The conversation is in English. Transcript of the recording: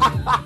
ha ha